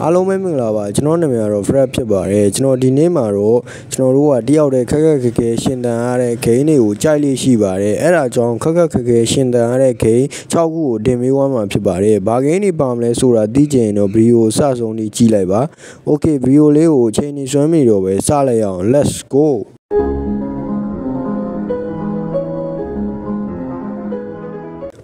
အားလုံးပဲမင်္ဂလာပါကျွန်တော်နာမည်ကတော့ Fred ဖြစ်ပါတယ်ကျွန်တော်ဒီနေ့မှာတော့ကျွန်တော်တို့ကတယောက်တည်းခက်ခက်ခဲခဲရှင်တန်ရတဲ့ game တွေကိုကြိုက်လေးရှိပါတယ်အဲ့ဒါကြောင့်ခက်ခက်ခဲခဲရှင်တန်ရတဲ့ game 6ခုကိုတင်ပေးသွားမှာဖြစ်ပါတယ်ဘာ game တွေပါမလဲဆိုတာသိချင်ရင်တော့ video ကိုစဆုံးနေကြည့်လိုက်ပါ okay video လေးကိုအချိန်ကြီးစွမ်းမိတော့ပဲစလိုက်အောင် let's go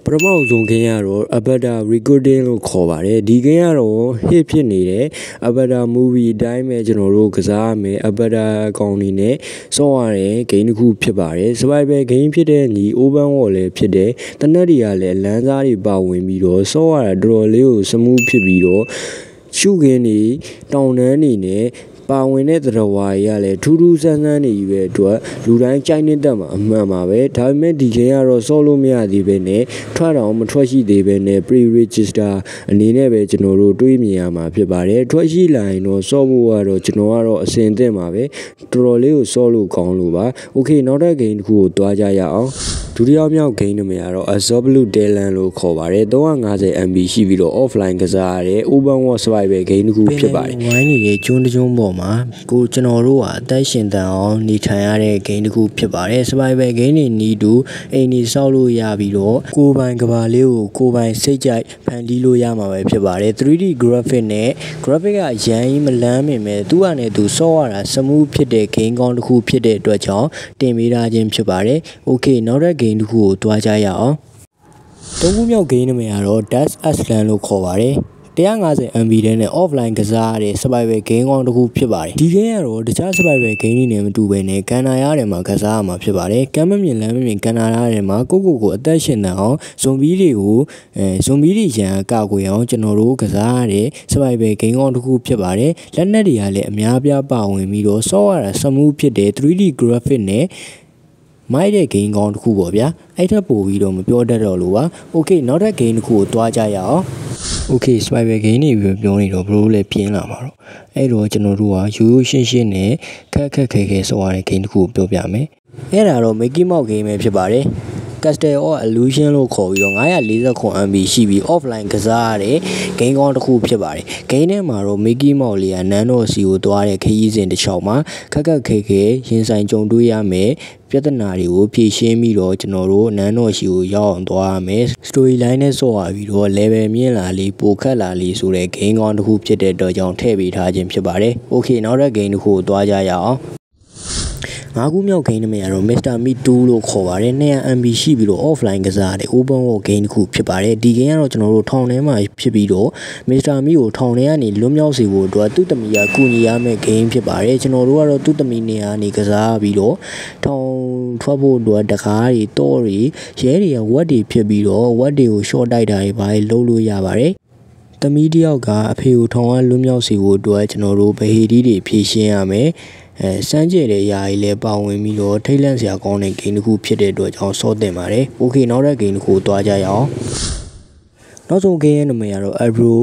ပထမဆုံးခင်းရတော့ Abada Recording လို့ခေါ်ပါတယ်ဒီခင်းကတော့ hit ဖြစ်နေတယ် Abada movie အတိုင်းပဲကျွန်တော်တို့ကစားရမယ် Abada ကောင်နေနဲ့စောရတဲ့ game တစ်ခုဖြစ်ပါတယ် survival game ဖြစ်တဲ့ညီ open world လည်းဖြစ်တယ်တနက်တွေကလည်းလမ်းစားတွေပါဝင်ပြီးတော့စောရတာတော်တော်လေးကို smooth ဖြစ်ပြီးတော့ရှုခင်းနေတောင်တန်းနေနဲ့ ပါဝင်တဲ့သရဝါကြီးကလည်းထူးထူးဆန်းဆန်းနေပြီပဲအတွက်လူတိုင်းကြိုက်နေတတ်မှာအမှန်ပါပဲဒါပေမဲ့ဒီချိန်ကတော့စောလို့မရသေးပဲနဲ့ထွက်တော့မထွက်ရှိသေးပဲနဲ့ pre register အနေနဲ့ပဲကျွန်တော်တို့တွေးမြင်ရမှာဖြစ်ပါတယ်ထွက်ရှိလာရင်တော့စောဖို့ကတော့ကျွန်တော်ကတော့အစင်သင့်ပါပဲတော်တော်လေးကိုစောလို့ကောင်းလို့ပါ okay နောက်တဲ့ game တစ်ခုကိုတွားကြရအောင်ဒုတိယမြောက် game နံပါတ်ကတော့ Absolute Talent လို့ခေါ်ပါတယ် 350MB ရှိပြီးတော့ offline ကစားရတဲ့ open world survival game တစ်ခုဖြစ်ပါတယ်ဝိုင်းနေတဲ့ကျွန်းတကျွန်းပေါ်မှာကိုကျွန်တော်တို့ကအသက်ရှင်တန်အောင်နေထိုင်ရတဲ့ game တစ်ခုဖြစ်ပါတယ် survival game တွေနီးတူအိမ်ကြီးဆောက်လို့ရပြီးတော့ကိုယ်ပိုင်ကဘာလေးကိုကိုယ်ပိုင်စိတ်ကြိုက်ဖန်တီးလို့ရမှာပဲဖြစ်ပါတယ် 3D graphic နဲ့ graphic ကရန်ကြီးမလန်းမင်ပဲသူ့အနေနဲ့သူဆော့ရတာ smooth ဖြစ်တဲ့ game ကောင်းတစ်ခုဖြစ်တဲ့အတွက်ကြောင့်တင်ပေးထားခြင်းဖြစ်ပါတယ် okay နောက်တဲ့ game တစ်ခုကိုတွားကြရအောင်သုံးခုမြောက် game နာမည်ကတော့ Dash Aslan လို့ခေါ်ပါတယ် 150 MB တဲ့နဲ့ offline ကစားရတဲ့ survival game ကောင်းတစ်ခုဖြစ်ပါတယ်ဒီ game ကတော့တခြား survival game တွေနဲ့မတူဘဲနဲ့ကန်နာရတယ်မှာကစားရမှာဖြစ်ပါတယ်ကမ်းမမြင်လမ်းမမြင်ကန်နာရတယ်မှာကိုကိုကိုအသက်ရှင်နေအောင်ဇွန်ဘီတွေကိုအဲဇွန်ဘီတွေရန်ကောက်ွယ်အောင်ကျွန်တော်တို့ကစားရတဲ့ survival game ကောင်းတစ်ခုဖြစ်ပါတယ်လက်နက်တွေကလည်းအများပြားပါဝင်ပြီးတော့ software စမူးဖြစ်တဲ့ 3D graphic နဲ့ မိုက်တဲ့ game ကောင်းတစ်ခုပေါ့ဗျာအဲ့ထက်ပိုပြီးတော့မပြောတတ်တော့လို့ပါ okay နောက်ထပ် game တစ်ခုကိုတွားကြရအောင် okay survival game နေပြီးပြောနေတော့ဘလို့လဲပြင်းလာမှာတော့အဲ့တော့ကျွန်တော်တို့ကရိုးရိုးရှင်းရှင်းနဲ့ခက်ခက်ခဲခဲဆော်ရတဲ့ game တစ်ခုကိုပြောပြမယ်အဲ့ဒါတော့ Mickey Mouse game ပဲဖြစ်ပါတယ် Castle of Illusion လို့ခေါ်ပြီးတော့949 MB ရှိပြီး offline ကစားရတဲ့ game ကောင်းတစ်ခုဖြစ်ပါတယ်။ game ထဲမှာတော့ Mickey Mouse လေးကနန်းတော်စီကိုသွားတဲ့ခရီးစဉ်တစ်လျှောက်မှာခက်ခက်ခဲခဲရင်ဆိုင်ကြုံတွေ့ရမယ်ပြဿနာတွေကိုဖြေရှင်းပြီးတော့ကျွန်တော်တို့နန်းတော်စီကိုရောက်အောင်သွားရမယ် story line နဲ့ဆော့ရပြီးတော့ level မြင့်လာလေးပိုခက်လာလေးဆိုတဲ့ game ကောင်းတစ်ခုဖြစ်တဲ့အတွက်ကြောင့်ထည့်ပေးထားခြင်းဖြစ်ပါတယ်။ Okay နောက်တဲ့ game တစ်ခုကိုသွားကြရအောင်။ ၅ခုမြောက် game နံပါတ်ကတော့ Mr. Me 2လို့ခေါ်ပါတယ် 200MB ရှိပြီးတော့ offline ကစားတဲ့ open world game တစ်ခုဖြစ်ပါတယ်ဒီ game ကတော့ကျွန်တော်တို့ထောင်ထဲမှာဖြစ်ပြီးတော့ Mr. Me ကိုထောင်ထဲကနေလွတ်မြောက်စေဖို့အတွက်သူ့တမီကကူညီရမယ့် game ဖြစ်ပါတယ်ကျွန်တော်တို့ကတော့သူ့တမီနေရာနေကစားပြီးတော့ထောင်ထွက်ဖို့အတွက်တကားတွေတောတွေရဲတွေကဝက်တွေဖြစ်ပြီးတော့ဝက်တွေကို short တိုက်တာတွေပါလုပ်လို့ရပါတယ်သမီးတယောက်ကအဖေကိုထောင်ကလွတ်မြောက်စေဖို့အတွက်ကျွန်တော်တို့ဗဟေဒီတွေဖြည့်ရှင်းရမယ် အဲစမ်းကြဲတဲ့ຢာကြီးလည်းပါဝင်ပြီးတော့ထိတ်လန့်စရာကောင်းတဲ့ဂိမ်းတစ်ခုဖြစ်တဲ့အတွက်ကြောင့်စောတင်ပါတယ်။ Okay နောက်တဲ့ဂိမ်းတစ်ခုသွားကြရအောင်။ နောက်ဆုံး game ရဲ့နာမည်ကတော့ Abro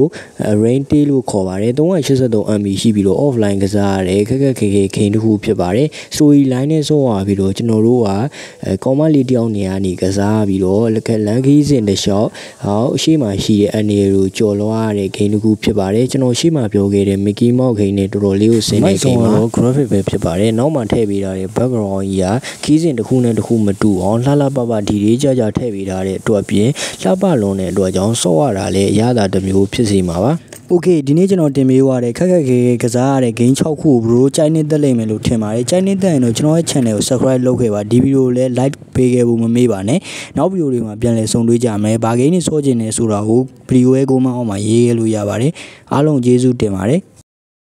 Rain Tail လို့ခေါ်ပါတယ်383 MB ရှိပြီးတော့ offline ကစားရတယ်ခက်ခက်ခဲခဲဂိမ်းတစ်ခုဖြစ်ပါတယ် story line နဲ့ဆော့ရပြီးတော့ကျွန်တော်တို့ကကောမလေးတယောက်နေရာနေကစားပြီးတော့လက်ကလန်ခီးစင်တစ်လျှောက်ဟောအရှိမှရှိတဲ့အနေကိုကြော်လွှားရတဲ့ဂိမ်းတစ်ခုဖြစ်ပါတယ်ကျွန်တော်ရှိမှပြောခဲ့တဲ့ Mickey Mouse ဂိမ်းနဲ့တော်တော်လေးကိုဆင်တဲ့ဂိမ်းပါ graphic ပဲဖြစ်ပါတယ်နောက်မှထည့်ပေးထားတဲ့ background ကြီးကခီးစင်တစ်ခုနဲ့တစ်ခုမတူအောင်လှလှပပဒီလေးကြကြထည့်ပေးထားတဲ့အတွက်ပြင်လှပလွန်တဲ့အတွက်ကြောင့်ဆော့ရတာလည်းအရသာတစ်မျိုးဖြစ်စီမှာပါโอเคဒီနေ့ကျွန်တော်တင်ပေးသွားတဲ့ခက်ခက်ခဲခဲကစားရတဲ့ game 6ခုကိုဘရိုကြိုက်နေသက်လိမ့်မယ်လို့ထင်ပါတယ်ကြိုက်နေသက်ရင်တော့ကျွန်တော်ရဲ့ channel ကို subscribe လုပ်ခဲ့ပါဒီဗီဒီယိုလည်း like ပေးခဲ့ဖို့မမေ့ပါနဲ့နောက်ဗီဒီယိုတွေမှာပြန်လည်ဆုံတွေ့ကြမယ်ဘာ game တွေစောကျင်နေဆိုတာကိုဗီဒီယိုရဲ့ကိုမအောင်မှာရေးခဲ့လို့ရပါတယ်အားလုံးကျေးဇူးတင်ပါတယ်